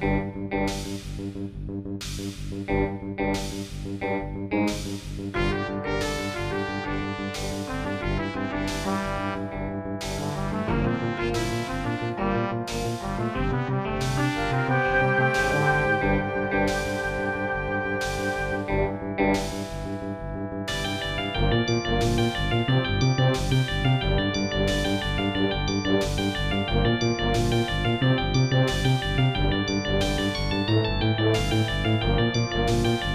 Música Música